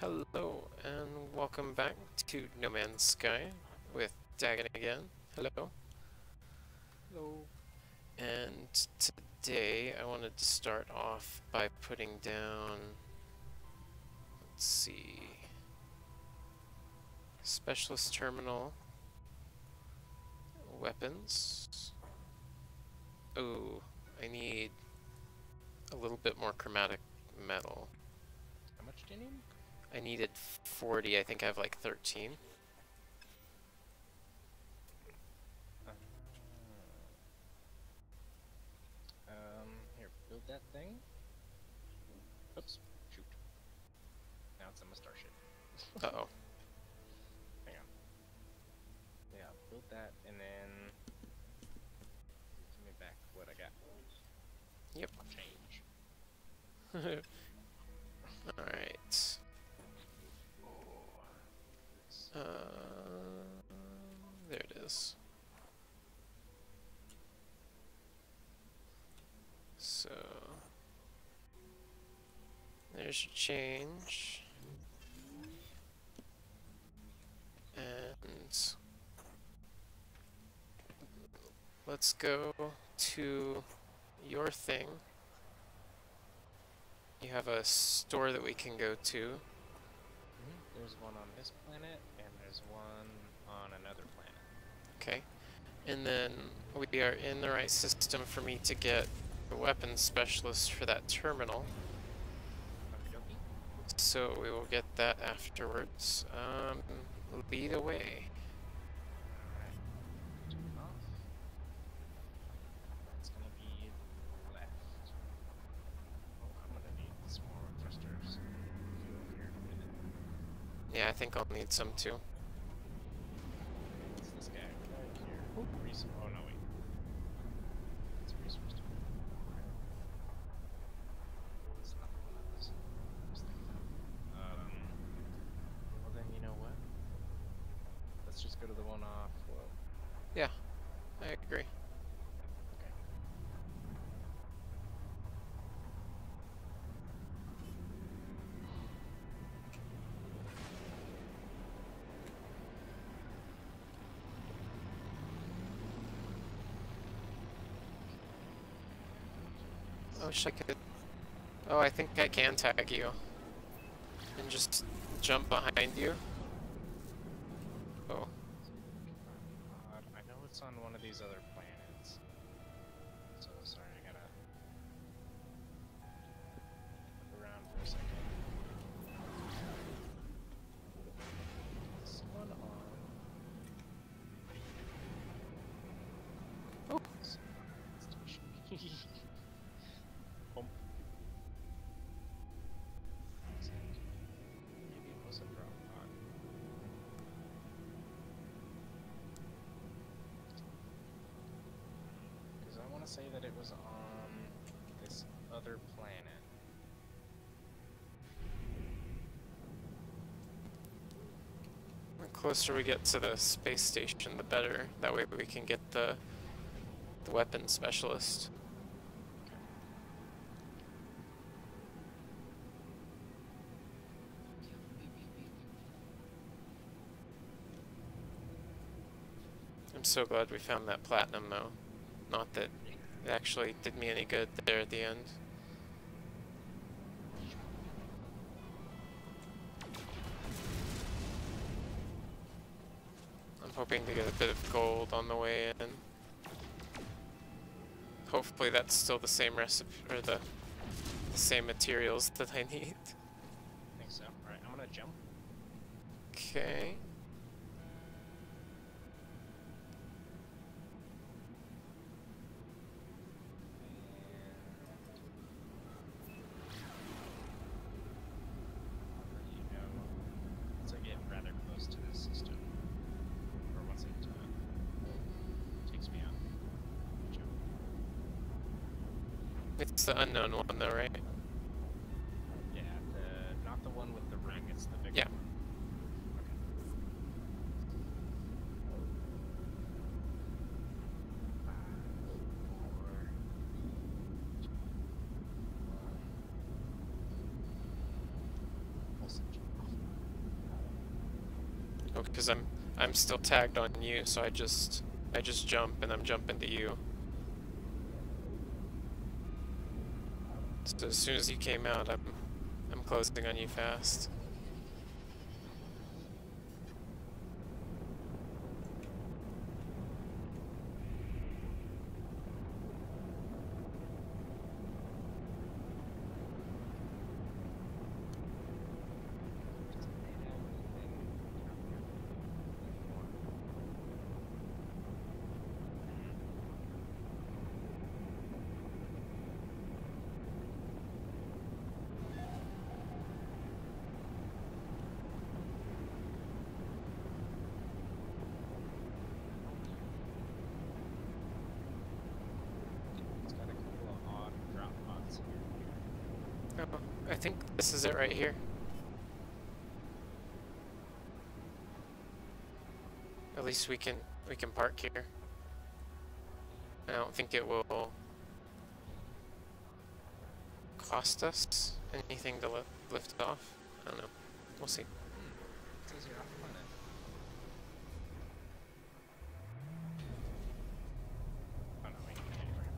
Hello and welcome back to No Man's Sky with Dagon again. Hello. Hello. And today I wanted to start off by putting down, let's see, Specialist Terminal, Weapons. Oh, I need a little bit more chromatic metal. How much do you need? I needed 40, I think I have like 13. Um, here, build that thing. Oops, shoot. Now it's on my starship. Uh-oh. Hang on. Yeah, build that and then give me back what I got. Yep. Change. there's change. And let's go to your thing. You have a store that we can go to. Mhm. There's one on this planet and there's one on another planet. Okay. And then we are in the right system for me to get the weapons specialist for that terminal. So we will get that afterwards. Um, lead away. Alright. Turn it off. That's gonna be left. Oh, I'm gonna need some more thrusters. Fuel here in a minute. Yeah, I think I'll need some too. What's this guy right here? Resource. Oh no, wait. It's a resource. tool. It's not one of those. Just like that. Um. Well then, you know what? Let's just go to the one off. Well, Yeah, I agree. okay. I wish I could. Oh, I think I can tag you. And just jump behind you. Oh, Odd. I know it's on one of these other planets. So sorry, I gotta look around for a second. This one on. Oh. to say that it was on this other planet. the closer we get to the space station, the better. That way we can get the the weapons specialist. I'm so glad we found that platinum though. Not that it actually did me any good there at the end. I'm hoping to get a bit of gold on the way in. Hopefully that's still the same recipe or the, the same materials that I need. I think so. Alright, I'm gonna jump. Okay. And you know, once I get rather close to this system, or once it uh, takes me out, jump. It's the unknown one though, right? Yeah, the not the one with the ring, it's the big Yeah. one. Okay. Five, four, two, one. Pulse engine off. Oh, because I'm I'm still tagged on you, so I just I just jump and I'm jumping to you. So as soon as you came out, I'm I'm closing on you fast. It's got a couple of odd drop pods here. Oh, I think this is it right here. At least we can we can park here. I don't think it will cost us anything to li lift it off. I don't know. We'll see. It says you're off planet. Oh no, we can get anywhere.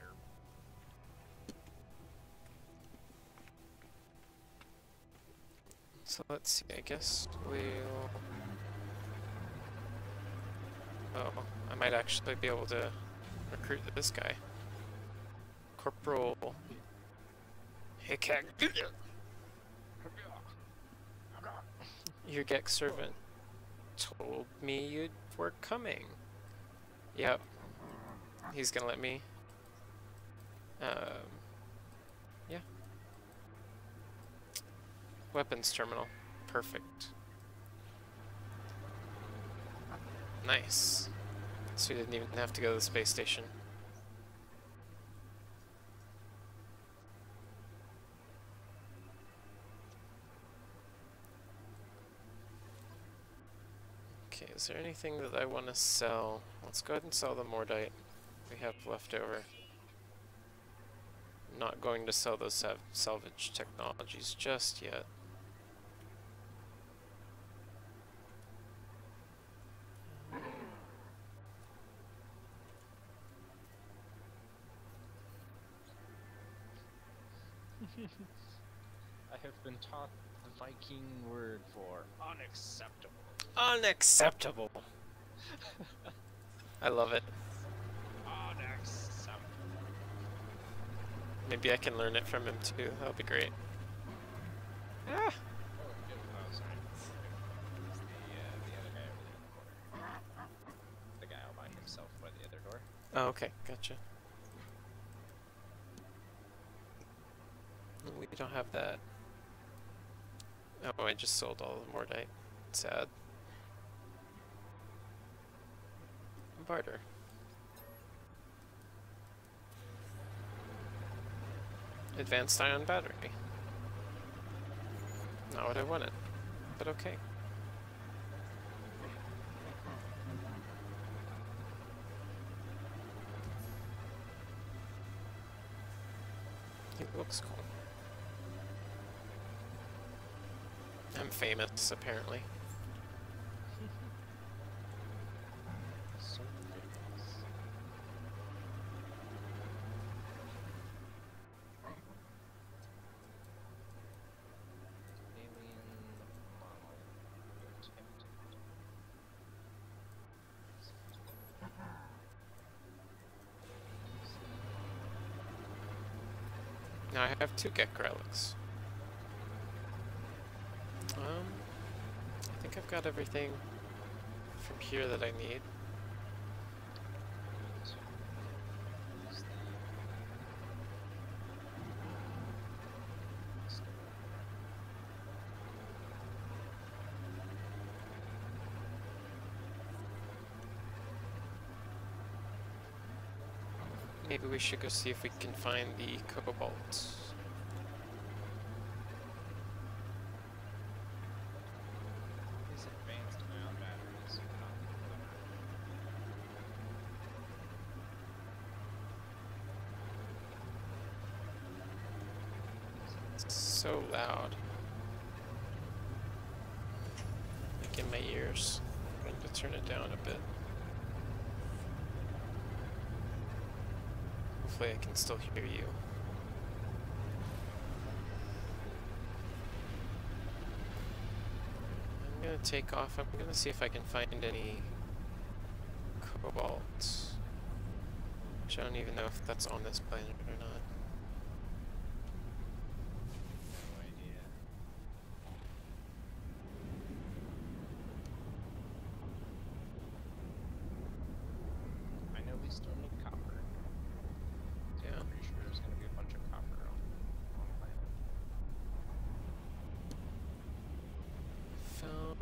Derp. So let's see. I guess we'll. Oh, I might actually be able to recruit this guy. Corporal Hickhack. Your Gex servant told me you were coming. Yep. He's gonna let me. Um, yeah. Weapons terminal. Perfect. Nice. So we didn't even have to go to the space station. Okay, is there anything that I want to sell? Let's go ahead and sell the Mordite we have left over. Not going to sell those salvage technologies just yet. I have been taught the Vy'keen word for unacceptable. Unacceptable. I love it. Unacceptable. Maybe I can learn it from him too. That would be great. Ah! Oh, good. Oh, sorry. It's the, uh, the other guy over there in the corner. The guy all by himself by the other door. Oh, okay, gotcha. We don't have that. Oh, I just sold all the Mordite. Sad. Barter. Advanced ion battery. Not what I wanted, but okay. It looks cool. I'm famous, apparently. Now I have two Gek relics. Um, I think I've got everything from here that I need. Maybe we should go see if we can find the cobalt. These advanced ion batteries are not for the map. so loud. Like in my ears. I'm going to turn it down a bit. Hopefully I can still hear you. I'm gonna take off. I'm gonna see if I can find any cobalt. Which I don't even know if that's on this planet or not. No idea. I know we still need copper. Yeah. I'm pretty sure there's gonna be a bunch of copper on, on the planet. Found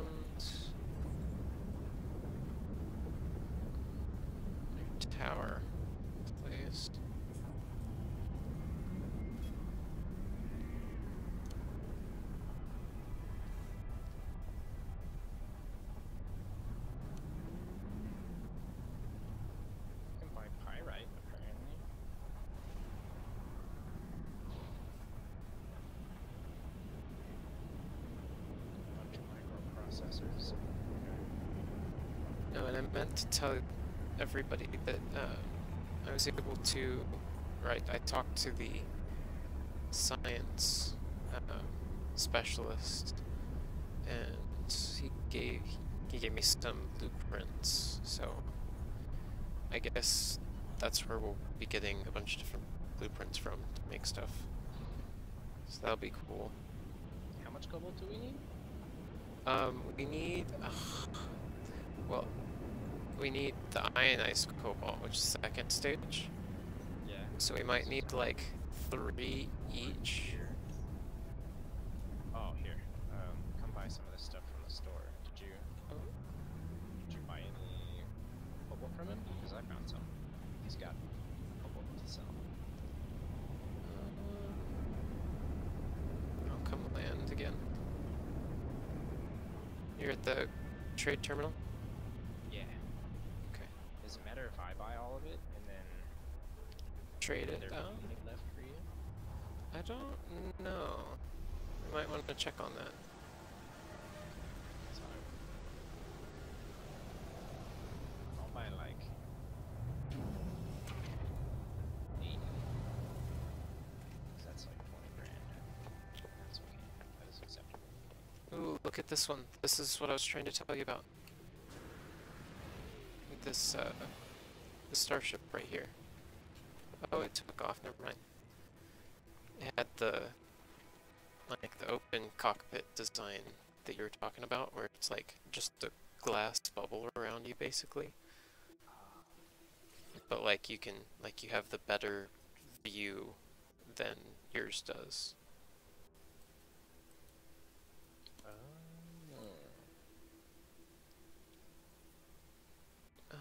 new tower placed. You can buy pyrite, apparently. bunch of microprocessors. No, and I meant to tell everybody that uh, I was able to. Right, I talked to the science um, specialist, and he gave he gave me some blueprints. So I guess that's where we'll be getting a bunch of different blueprints from to make stuff. So that'll be cool. How much cobalt do we need? Um, we need, uh, well, we need the ionized cobalt, which is second stage. Yeah. So we might need like three each. Here. Oh, here. Um, come buy some of this stuff from the store. Did you? Oh. Did you buy any cobalt from him? Because I found some. He's got cobalt to sell. Uh, I'll come land again. You're at the trade terminal? Yeah. Okay. Does it matter if I buy all of it and then Trade it there out? left for you? I don't know. We might want to check on that. So I'll buy like eight. that's like twenty grand. That's okay. That is acceptable. Ooh, look at this one. This is what I was trying to tell you about. This, uh, the starship right here. Oh, it took off, never mind. It had the, like, the open cockpit design that you were talking about, where it's like just a glass bubble around you, basically. But, like, you can, like, you have the better view than yours does. Oh. Um,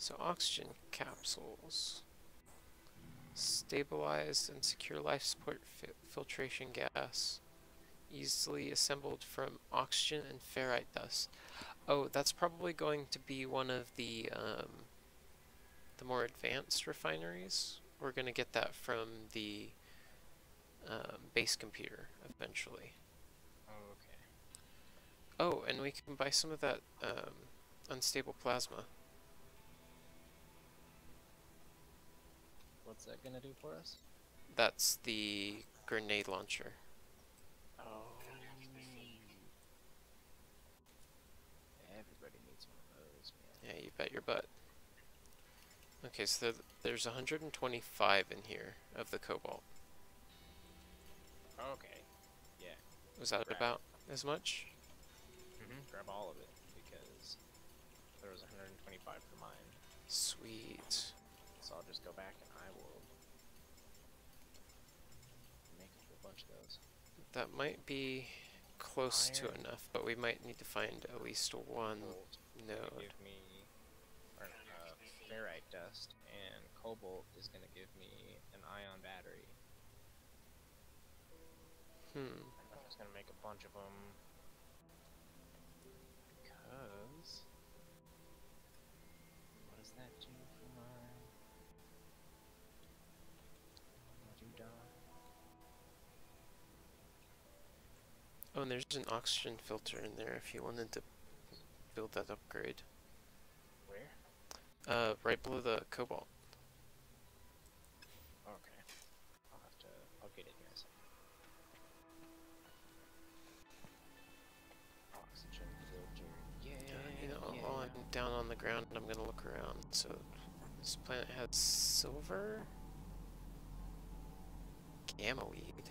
so oxygen capsules. Stabilized and secure life support fi- filtration gas. Easily assembled from oxygen and ferrite dust. Oh, that's probably going to be one of the um, the more advanced refineries. We're gonna get that from the um, base computer eventually. Oh, okay. Oh, and we can buy some of that um, unstable plasma. What's that gonna do for us? That's the grenade launcher. Oh. Everybody needs one of those, man. Yeah, you bet your butt. Okay, so there's 125 in here of the cobalt. Okay. Yeah. Was that Right. about as much? Mm-hmm. Grab all of it because there was 125 for mine. Sweet. So I'll just go back and I will make a whole bunch of those. That might be close to enough, but we might need to find at least one Gold node. give me, or uh, ferrite dust, and cobalt is gonna give me an ion battery. Hmm. I'm just gonna make a bunch of them and there's an oxygen filter in there if you wanted to build that upgrade. Where? Uh, right below the cobalt. Okay. I'll have to. I'll get it here in a second. Oxygen filter. Yeah. You know, yeah. while I'm down on the ground, I'm gonna look around. So, this planet has silver, gamma weed.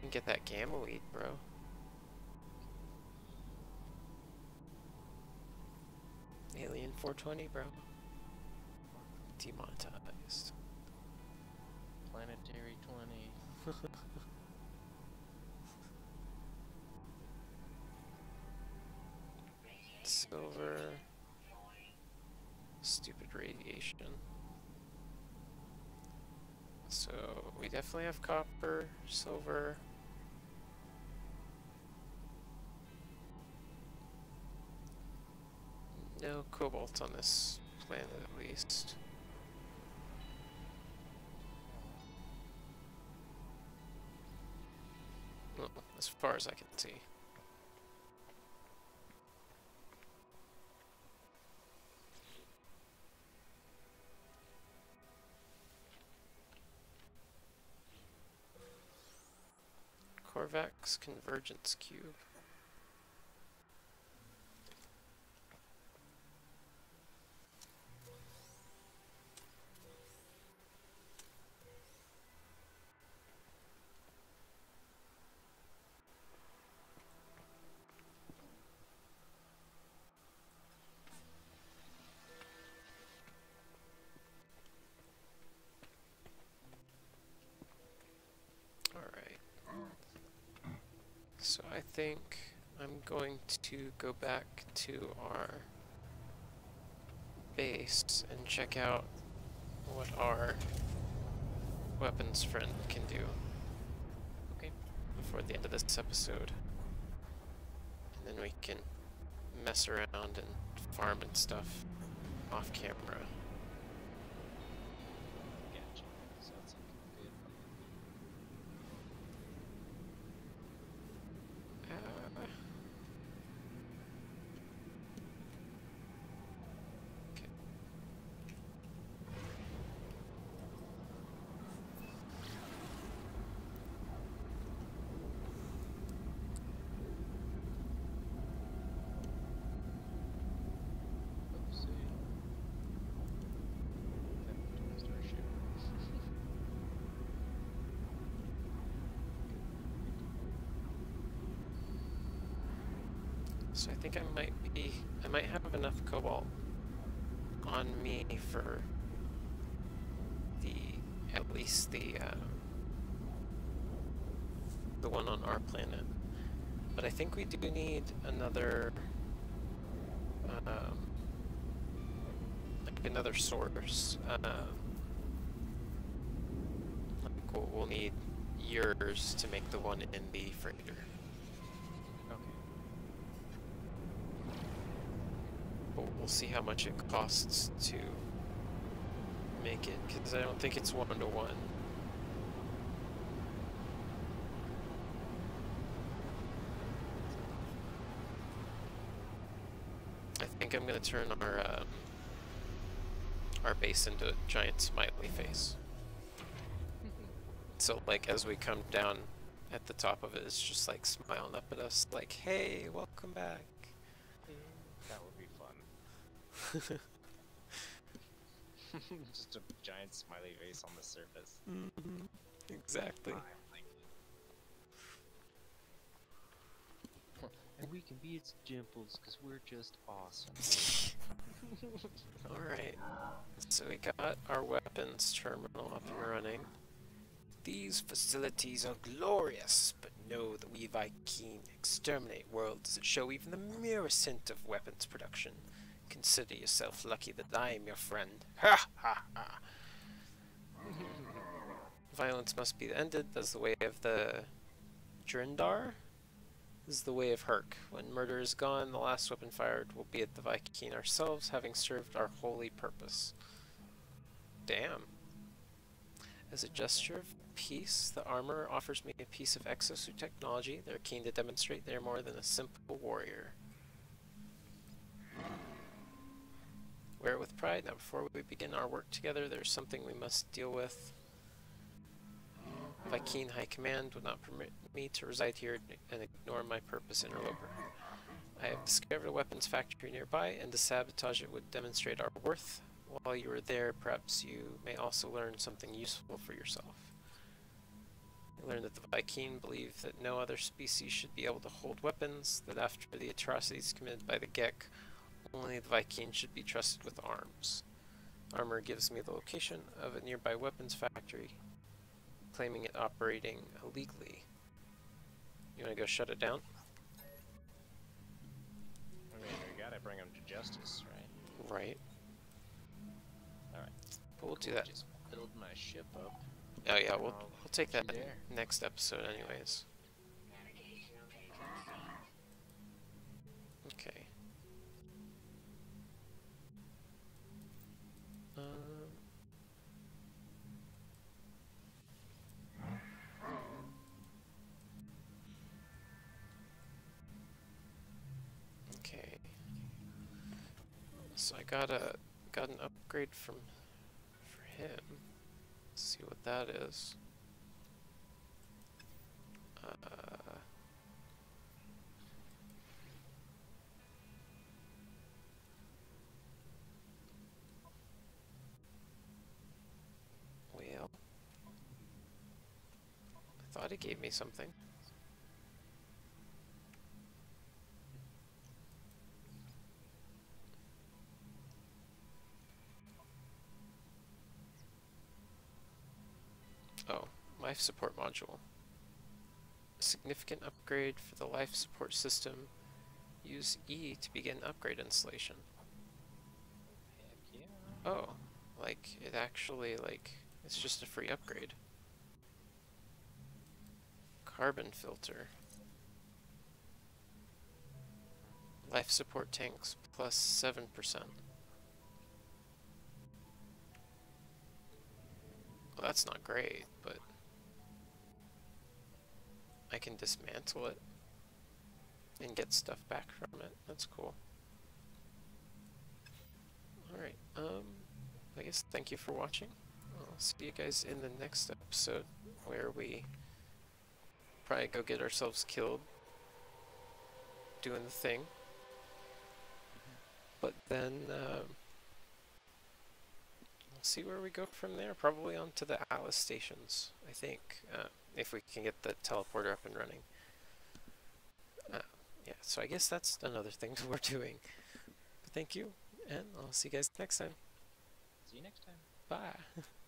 Can get that gamma weed, bro. Alien 420, bro. Demonetized. Planetary 20. Silver. Stupid radiation. So, we definitely have copper, silver. Cobalt on this planet, at least. Well, as far as I can see. Korvax Convergence Cube. Think I'm going to go back to our base and check out what our weapons friend can do. Okay. Before the end of this episode. And then we can mess around and farm and stuff off camera. Gotcha. Sounds like a good Uh, okay. Oopsie. Then starship. So I think I might be, I might have enough cobalt on me for the, at least the, uh, the one on our planet. But I think we do need another, um, like another source. Um, like we'll, we'll need yours to make the one in the freighter. Okay. But we'll see how much it costs to make it, because I don't think it's one to one. I think I'm gonna turn our uh, our base into a giant smiley face. So like as we come down at the top of it, it's just like smiling up at us, like, "Hey, welcome back." That would be fun. Just a giant smiley face on the surface. hmm Exactly. And we can be its dimples because we're just awesome. Alright. So we got our weapons terminal up and running. These facilities are glorious, but know that we Vy'keen exterminate worlds that show even the merest hint of weapons production. Consider yourself lucky that I am your friend. Ha ha ha! Violence must be ended as the way of the Drindar. This is the way of Hirk. When murder is gone, the last weapon fired will be at the Vy'keen ourselves, having served our holy purpose. Damn. As a gesture of peace, the armor offers me a piece of exosuit technology. They're keen to demonstrate they're more than a simple warrior. Wear it with pride. Now, before we begin our work together, there's something we must deal with. Vy'keen High Command would not permit me to reside here and ignore my purpose, interloper. I have discovered a weapons factory nearby, and to sabotage it would demonstrate our worth. While you are there, perhaps you may also learn something useful for yourself. I learned that the Vy'keen believe that no other species should be able to hold weapons, that after the atrocities committed by the Gek, only the Vy'keen should be trusted with arms. Armor gives me the location of a nearby weapons factory, claiming it operating illegally. You wanna go shut it down? I mean, we gotta bring him to justice, right? Right. Alright. But we'll do that. Just build my ship up. Oh yeah, we'll, we'll take that there. next episode anyways. Okay. Okay. So I got a got an upgrade from for him. Let's see what that is. Uh, well, I thought it gave me something. Oh, life support module. A significant upgrade for the life support system. Use E to begin upgrade installation. Yeah. Oh, like it actually like it's just a free upgrade. Carbon filter. Life support tanks plus 7%. Well, that's not great, but I can dismantle it and get stuff back from it. That's cool. Alright, um, I guess thank you for watching. I'll see you guys in the next episode where we probably go get ourselves killed doing the thing. But then, um, we'll see where we go from there. Probably onto the Atlas stations, I think, uh, if we can get the teleporter up and running. Uh, yeah, so I guess that's another thing we're doing. But thank you, and I'll see you guys next time. See you next time. Bye.